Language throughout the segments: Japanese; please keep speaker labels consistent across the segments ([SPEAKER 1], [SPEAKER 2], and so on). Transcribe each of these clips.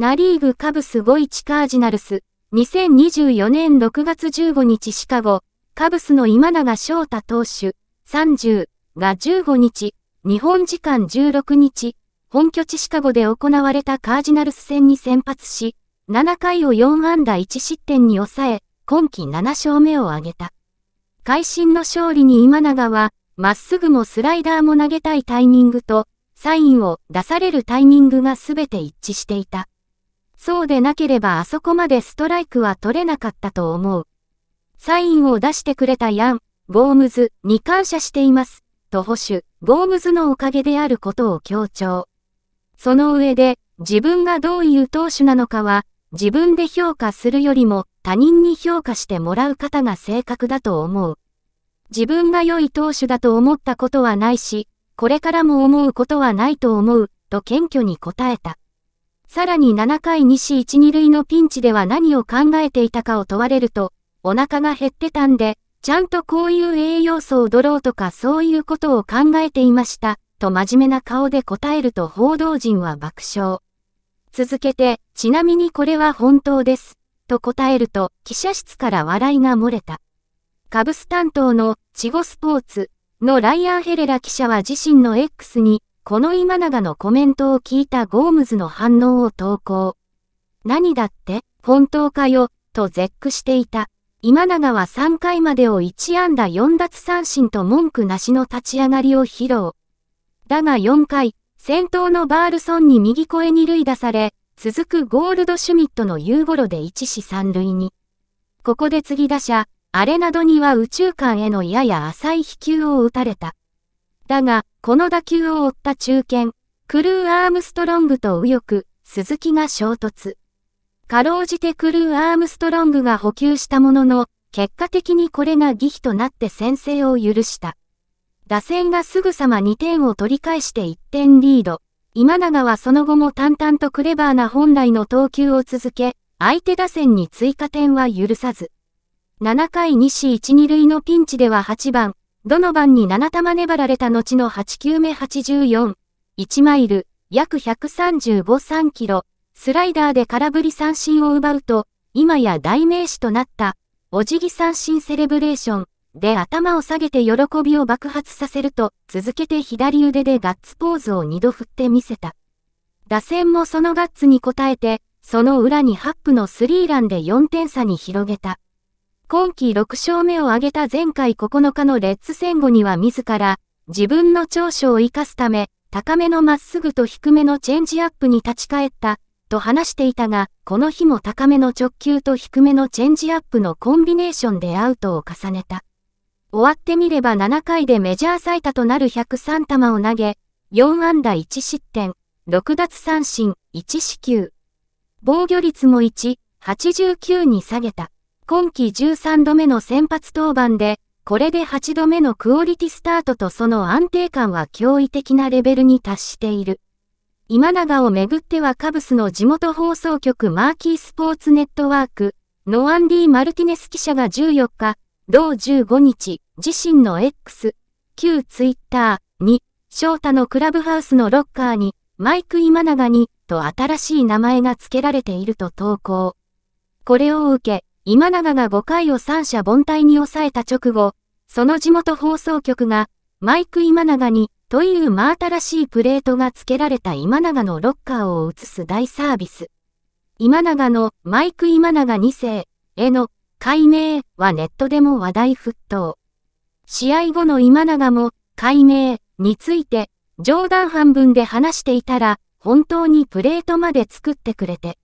[SPEAKER 1] ナリーグカブス51カージナルス、2024年6月15日シカゴ、カブスの今永翔太投手、30が15日、日本時間16日、本拠地シカゴで行われたカージナルス戦に先発し、7回を4安打1失点に抑え、今季7勝目を挙げた。会心の勝利に今永は、まっすぐもスライダーも投げたいタイミングと、サインを出されるタイミングがすべて一致していた。そうでなければあそこまでストライクは取れなかったと思う。サインを出してくれたヤン、ゴームズに感謝しています。と保守、ゴームズのおかげであることを強調。その上で、自分がどういう投手なのかは、自分で評価するよりも他人に評価してもらう方が正確だと思う。自分が良い投手だと思ったことはないし、これからも思うことはないと思う、と謙虚に答えた。さらに7回西1、2塁のピンチでは何を考えていたかを問われると、お腹が減ってたんで、ちゃんとこういう栄養素を取ろうとかそういうことを考えていました、と真面目な顔で答えると報道陣は爆笑。続けて、ちなみにこれは本当です。と答えると、記者室から笑いが漏れた。カブス担当の、チゴスポーツのライアン・ヘレラ記者は自身の X に、この今永のコメントを聞いたゴームズの反応を投稿。何だって？本当かよ、と絶句していた。今永は3回までを1安打4奪三振と文句なしの立ち上がりを披露。だが4回、先頭のバールソンに右越えに塁打され、続くゴールドシュミットの夕頃で1死3塁に。ここで次打者、アレナドには宇宙間へのやや浅い飛球を打たれた。だが、この打球を追った中堅、クルー・アームストロングと右翼、鈴木が衝突。かろうじてクルー・アームストロングが補給したものの、結果的にこれが疑秘となって先制を許した。打線がすぐさま2点を取り返して1点リード。今永はその後も淡々とクレバーな本来の投球を続け、相手打線に追加点は許さず。7回西1、2塁のピンチでは8番、どの番に7球粘られた後の8球目84、1マイル、約135、3キロ、スライダーで空振り三振を奪うと、今や代名詞となった、お辞儀三振セレブレーション、で頭を下げて喜びを爆発させると、続けて左腕でガッツポーズを2度振ってみせた。打線もそのガッツに応えて、その裏にハップのスリーランで4点差に広げた。今季6勝目を挙げた前回9日のレッツ戦後には自ら、自分の長所を活かすため、高めのまっすぐと低めのチェンジアップに立ち返った、と話していたが、この日も高めの直球と低めのチェンジアップのコンビネーションでアウトを重ねた。終わってみれば7回でメジャー最多となる103球を投げ、4安打1失点、6奪三振、1四球。防御率も1、89に下げた。今季13度目の先発登板で、これで8度目のクオリティスタートとその安定感は驚異的なレベルに達している。今永をめぐってはカブスの地元放送局マーキースポーツネットワーク、ノアンディ・マルティネス記者が14日、同15日、自身の X、旧ツイッターに、翔太のクラブハウスのロッカーに、マイク今永に、と新しい名前が付けられていると投稿。これを受け、今永が5回を三者凡退に抑えた直後、その地元放送局が、マイク今永に、という真新しいプレートが付けられた今永のロッカーを映す大サービス。今永のマイク今永2世への解明はネットでも話題沸騰。試合後の今永も解明について冗談半分で話していたら本当にプレートまで作ってくれて。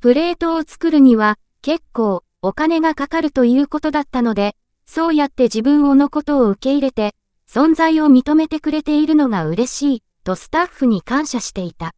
[SPEAKER 1] プレートを作るには結構お金がかかるということだったので、そうやって自分をのことを受け入れて、存在を認めてくれているのが嬉しい、とスタッフに感謝していた。